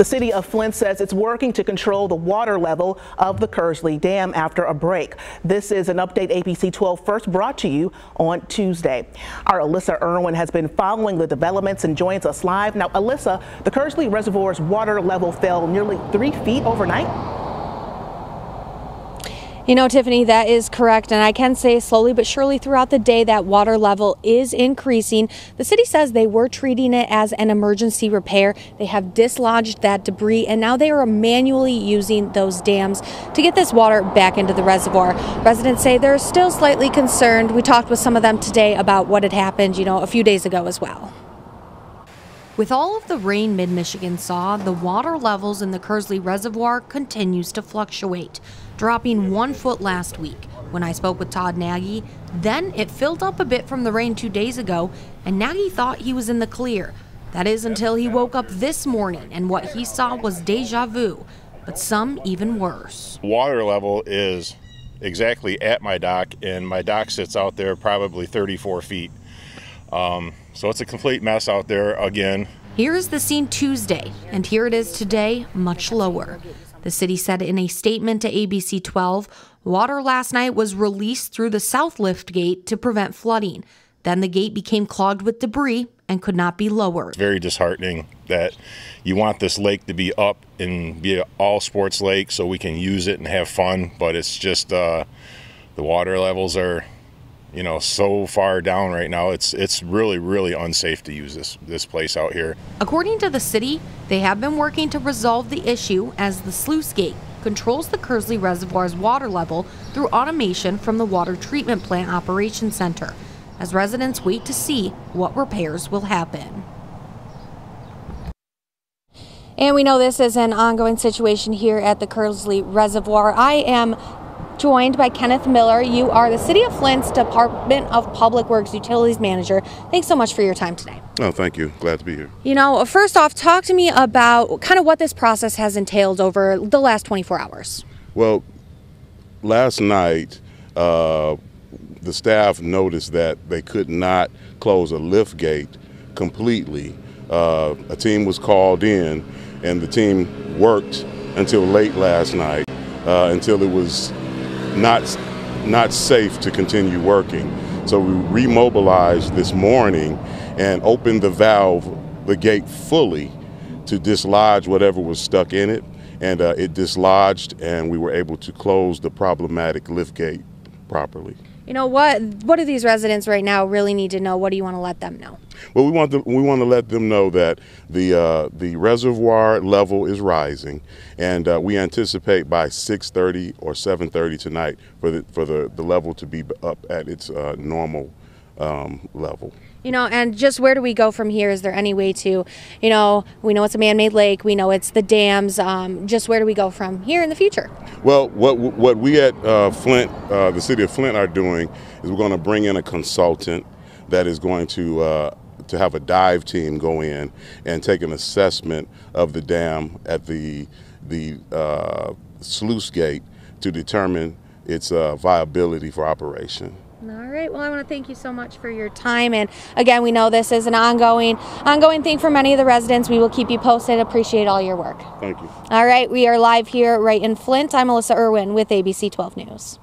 The city of Flint says it's working to control the water level of the Kearsley Dam after a break. This is an update ABC 12 first brought to you on Tuesday. Our Alyssa Irwin has been following the developments and joins us live. Now, Alyssa, the Kearsley Reservoir's water level fell nearly three feet overnight. You know, Tiffany, that is correct. And I can say slowly but surely throughout the day that water level is increasing. The city says they were treating it as an emergency repair. They have dislodged that debris and now they are manually using those dams to get this water back into the reservoir. Residents say they're still slightly concerned. We talked with some of them today about what had happened, you know, a few days ago as well. With all of the rain mid Michigan saw, the water levels in the Kearsley Reservoir continues to fluctuate dropping one foot last week. When I spoke with Todd Nagy, then it filled up a bit from the rain two days ago, and Nagy thought he was in the clear. That is until he woke up this morning and what he saw was deja vu, but some even worse. Water level is exactly at my dock, and my dock sits out there probably 34 feet. Um, so it's a complete mess out there again. Here is the scene Tuesday, and here it is today, much lower. The city said in a statement to ABC 12 water last night was released through the south lift gate to prevent flooding. Then the gate became clogged with debris and could not be lowered. It's very disheartening that you want this lake to be up and be an all sports lake so we can use it and have fun, but it's just uh, the water levels are you know so far down right now it's it's really really unsafe to use this this place out here according to the city they have been working to resolve the issue as the sluice gate controls the Kearsley Reservoir's water level through automation from the Water Treatment Plant Operations Center as residents wait to see what repairs will happen. And we know this is an ongoing situation here at the Kearsley Reservoir. I am joined by Kenneth Miller. You are the City of Flint's Department of Public Works Utilities Manager. Thanks so much for your time today. Oh, thank you. Glad to be here. You know, first off, talk to me about kind of what this process has entailed over the last 24 hours. Well, last night, uh, the staff noticed that they could not close a lift gate completely. Uh, a team was called in, and the team worked until late last night, uh, until it was not, not safe to continue working. So we remobilized this morning and opened the valve, the gate fully to dislodge whatever was stuck in it. And uh, it dislodged and we were able to close the problematic lift gate properly. You know what? What do these residents right now really need to know? What do you want to let them know? Well, we want to we want to let them know that the uh, the reservoir level is rising, and uh, we anticipate by 6:30 or 7:30 tonight for the for the, the level to be up at its uh, normal um, level. You know, and just where do we go from here? Is there any way to, you know, we know it's a man made lake, we know it's the dams. Um, just where do we go from here in the future? Well, what, what we at uh, Flint, uh, the city of Flint, are doing is we're going to bring in a consultant that is going to. Uh, to have a dive team go in and take an assessment of the dam at the the uh, sluice gate to determine its uh, viability for operation. Right. Well, I want to thank you so much for your time. And again, we know this is an ongoing, ongoing thing for many of the residents. We will keep you posted. Appreciate all your work. Thank you. All right. We are live here right in Flint. I'm Alyssa Irwin with ABC 12 News.